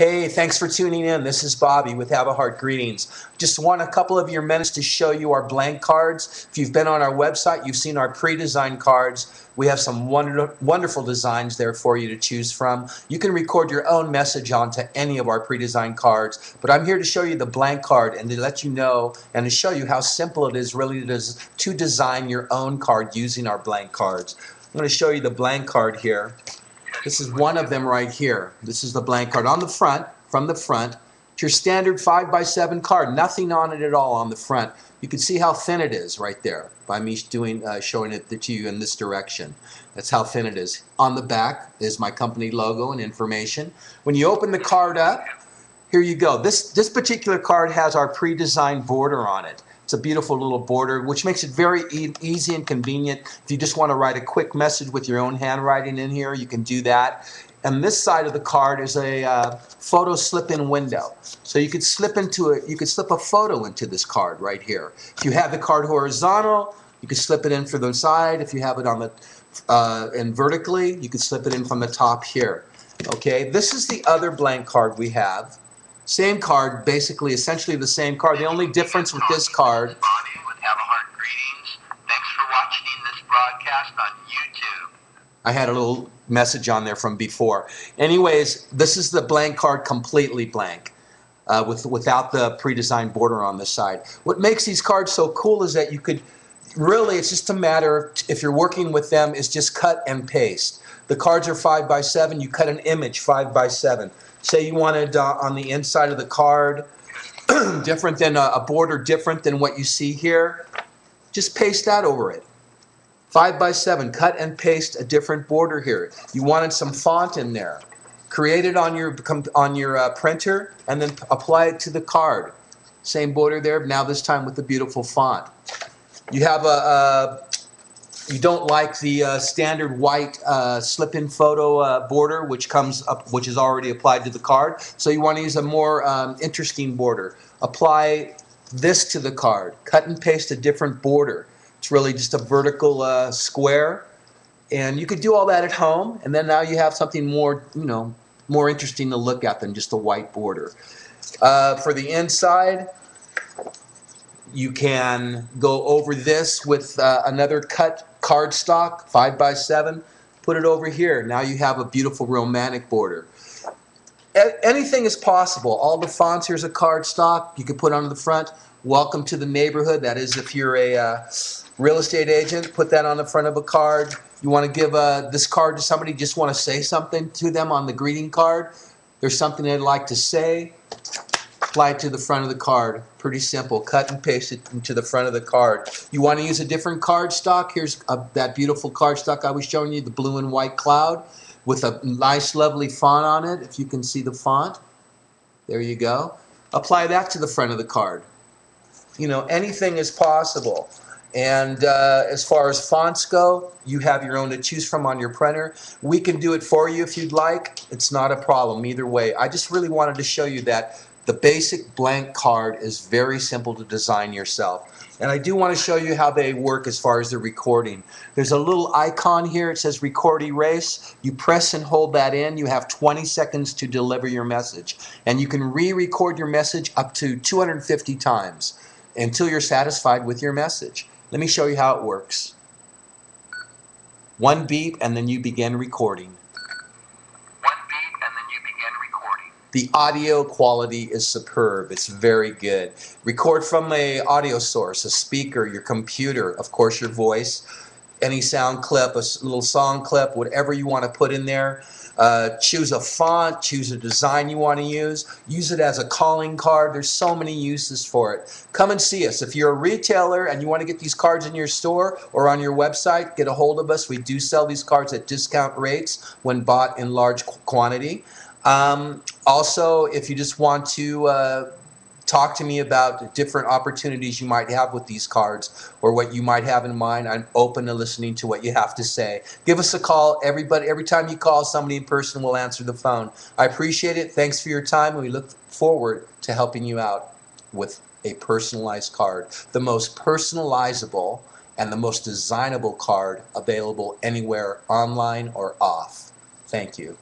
Hey, thanks for tuning in. This is Bobby with Have a Heart Greetings. Just want a couple of your minutes to show you our blank cards. If you've been on our website, you've seen our pre-designed cards. We have some wonder, wonderful designs there for you to choose from. You can record your own message onto any of our pre-designed cards, but I'm here to show you the blank card and to let you know and to show you how simple it is really to design your own card using our blank cards. I'm going to show you the blank card here. This is one of them right here. This is the blank card on the front, from the front. It's your standard 5 by 7 card. Nothing on it at all on the front. You can see how thin it is right there by me doing, uh, showing it to you in this direction. That's how thin it is. On the back is my company logo and information. When you open the card up, here you go. This, this particular card has our pre-designed border on it. It's a beautiful little border, which makes it very e easy and convenient. If you just want to write a quick message with your own handwriting in here, you can do that. And this side of the card is a uh, photo slip-in window. So you could slip into it, you could slip a photo into this card right here. If you have the card horizontal, you could slip it in from the side. If you have it on the uh, and vertically, you could slip it in from the top here. Okay, this is the other blank card we have. Same card, basically, essentially the same card. The only difference with this card. I had a little message on there from before. Anyways, this is the blank card completely blank. Uh, with without the pre-designed border on the side. What makes these cards so cool is that you could really it's just a matter of if you're working with them is just cut and paste. The cards are five by seven. You cut an image five by seven. Say you wanted uh, on the inside of the card, different than a, a border, different than what you see here, just paste that over it. 5 by 7 cut and paste a different border here. You wanted some font in there. Create it on your, on your uh, printer and then apply it to the card. Same border there, now this time with the beautiful font. You have a, a you don't like the uh, standard white uh, slip-in photo uh, border, which comes up, which is already applied to the card. So you want to use a more um, interesting border. Apply this to the card. Cut and paste a different border. It's really just a vertical uh, square, and you could do all that at home. And then now you have something more, you know, more interesting to look at than just a white border. Uh, for the inside, you can go over this with uh, another cut cardstock, 5 by 7 Put it over here. Now you have a beautiful romantic border. A anything is possible. All the fonts, here's a cardstock you can put on the front. Welcome to the neighborhood. That is if you're a uh, real estate agent, put that on the front of a card. You want to give uh, this card to somebody, just want to say something to them on the greeting card. There's something they'd like to say apply it to the front of the card. Pretty simple. Cut and paste it into the front of the card. You want to use a different card stock? Here's a, that beautiful card stock I was showing you, the blue and white cloud with a nice lovely font on it, if you can see the font. There you go. Apply that to the front of the card. You know, anything is possible. And uh, as far as fonts go, you have your own to choose from on your printer. We can do it for you if you'd like. It's not a problem either way. I just really wanted to show you that the basic blank card is very simple to design yourself. And I do want to show you how they work as far as the recording. There's a little icon here. It says record erase. You press and hold that in. You have 20 seconds to deliver your message. And you can re-record your message up to 250 times until you're satisfied with your message. Let me show you how it works. One beep and then you begin recording. The audio quality is superb. It's very good. Record from a audio source, a speaker, your computer, of course your voice, any sound clip, a little song clip, whatever you want to put in there. Uh, choose a font, choose a design you want to use, use it as a calling card. There's so many uses for it. Come and see us. If you're a retailer and you want to get these cards in your store or on your website, get a hold of us. We do sell these cards at discount rates when bought in large quantity. Um, also, if you just want to uh, talk to me about different opportunities you might have with these cards or what you might have in mind, I'm open to listening to what you have to say. Give us a call. Everybody, every time you call, somebody in person will answer the phone. I appreciate it. Thanks for your time, we look forward to helping you out with a personalized card. The most personalizable and the most designable card available anywhere online or off. Thank you.